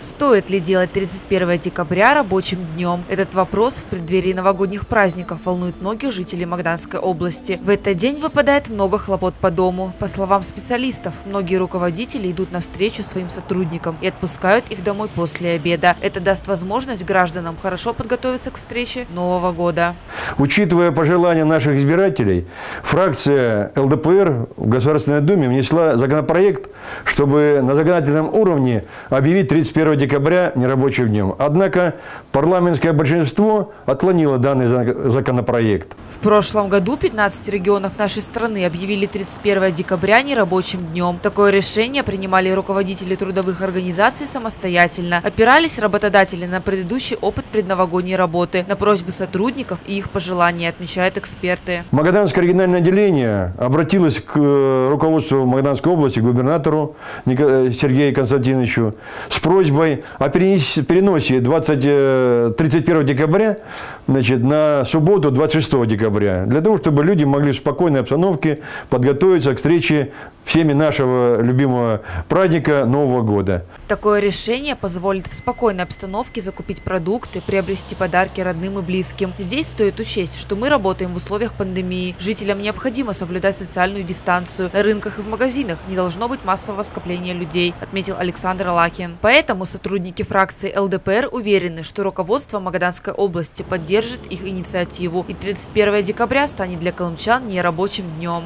Стоит ли делать 31 декабря рабочим днем? Этот вопрос в преддверии новогодних праздников волнует многих жителей Магданской области. В этот день выпадает много хлопот по дому. По словам специалистов, многие руководители идут навстречу своим сотрудникам и отпускают их домой после обеда. Это даст возможность гражданам хорошо подготовиться к встрече Нового года. Учитывая пожелания наших избирателей, фракция ЛДПР в Государственной Думе внесла законопроект, чтобы на законодательном уровне объявить 31 1 декабря нерабочим днем. Однако парламентское большинство отклонило данный законопроект. В прошлом году 15 регионов нашей страны объявили 31 декабря нерабочим днем. Такое решение принимали руководители трудовых организаций самостоятельно. Опирались работодатели на предыдущий опыт предновогодней работы, на просьбы сотрудников и их пожелания, отмечают эксперты. Магаданское региональное отделение обратилось к э, руководству Магаданской области, губернатору Сергею Константиновичу с просьбой просьбой о переносе 20, 31 декабря значит, на субботу 26 декабря, для того, чтобы люди могли в спокойной обстановке подготовиться к встрече всеми нашего любимого праздника Нового года. Такое решение позволит в спокойной обстановке закупить продукты, приобрести подарки родным и близким. Здесь стоит учесть, что мы работаем в условиях пандемии. Жителям необходимо соблюдать социальную дистанцию. На рынках и в магазинах не должно быть массового скопления людей, отметил Александр Лакин. Поэтому сотрудники фракции ЛДПР уверены, что руководство Магаданской области поддержит их инициативу. И 31 декабря станет для колымчан нерабочим днем.